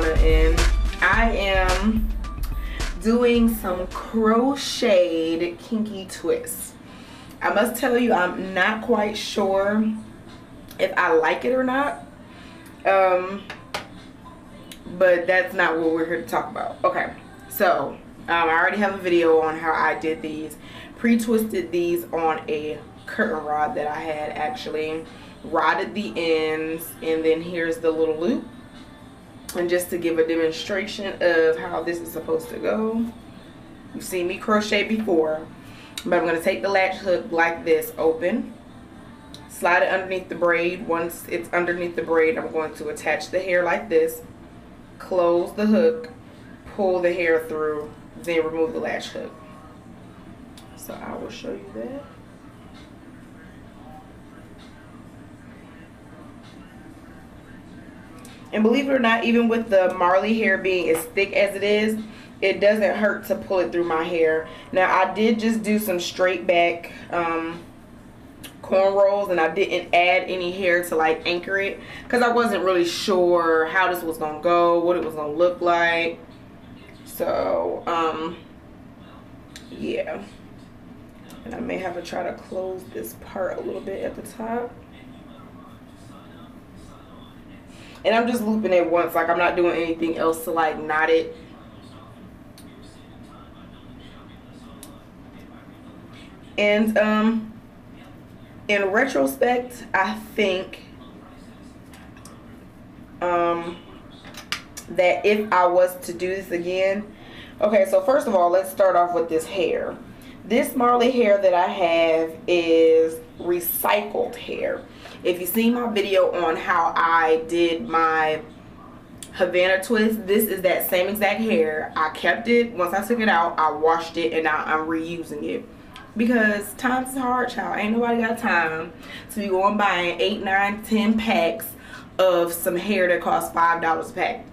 Ayanna and I am doing some crocheted kinky twists. I must tell you I'm not quite sure if I like it or not. Um, but that's not what we're here to talk about. Okay, so um, I already have a video on how I did these. Pre-twisted these on a curtain rod that I had actually. Rodded the ends and then here's the little loop. And just to give a demonstration of how this is supposed to go. You've seen me crochet before. But I'm going to take the latch hook like this open. Slide it underneath the braid. Once it's underneath the braid, I'm going to attach the hair like this. Close the hook. Pull the hair through. Then remove the latch hook. So I will show you that. And believe it or not, even with the Marley hair being as thick as it is, it doesn't hurt to pull it through my hair. Now, I did just do some straight back um, cornrows and I didn't add any hair to like anchor it because I wasn't really sure how this was going to go, what it was going to look like. So, um, yeah. And I may have to try to close this part a little bit at the top. And I'm just looping it once, like I'm not doing anything else to like knot it. And um, in retrospect, I think um, that if I was to do this again, okay, so first of all, let's start off with this hair. This Marley hair that I have is recycled hair. If you see my video on how I did my Havana twist, this is that same exact hair. I kept it. Once I took it out, I washed it and now I'm reusing it. Because times is hard, child. Ain't nobody got time to be going buying 8, 9, 10 packs of some hair that costs $5 a pack.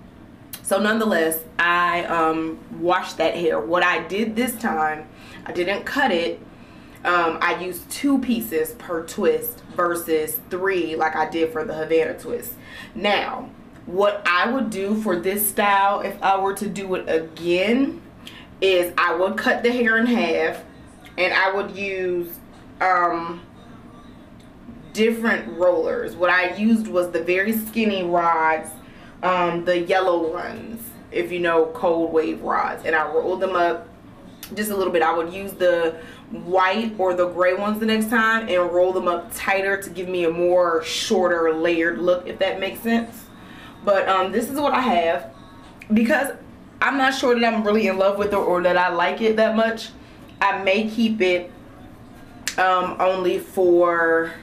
So nonetheless, I um, washed that hair. What I did this time, I didn't cut it. Um, I used two pieces per twist versus three like I did for the Havana twist. Now, what I would do for this style if I were to do it again is I would cut the hair in half and I would use um, different rollers. What I used was the very skinny rods, um, the yellow ones, if you know cold wave rods. And I rolled them up just a little bit. I would use the white or the gray ones the next time and roll them up tighter to give me a more shorter layered look if that makes sense. But um, this is what I have. Because I'm not sure that I'm really in love with it or that I like it that much I may keep it um, only for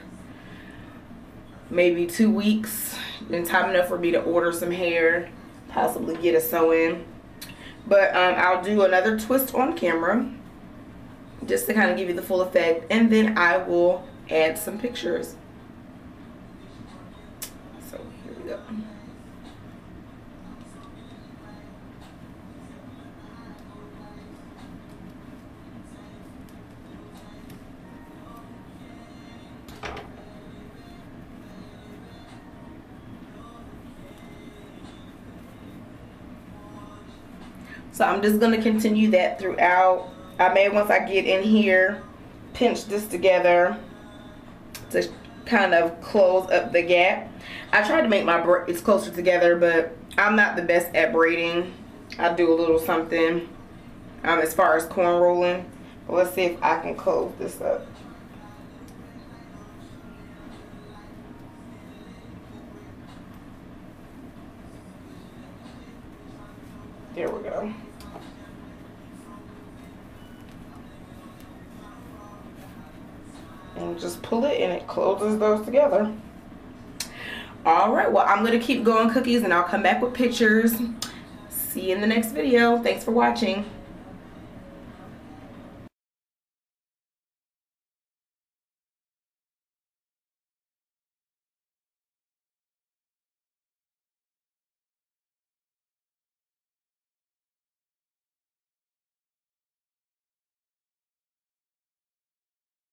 maybe two weeks in time enough for me to order some hair possibly get a sew in but um, I'll do another twist on camera just to kind of give you the full effect and then I will add some pictures. So here we go. So I'm just going to continue that throughout I may once I get in here pinch this together to kind of close up the gap. I tried to make my braids closer together but I'm not the best at braiding. I do a little something um, as far as corn rolling. But let's see if I can close this up. There we go. Just pull it and it closes those together. All right well i'm gonna keep going cookies and i'll come back with pictures. See you in the next video. Thanks for watching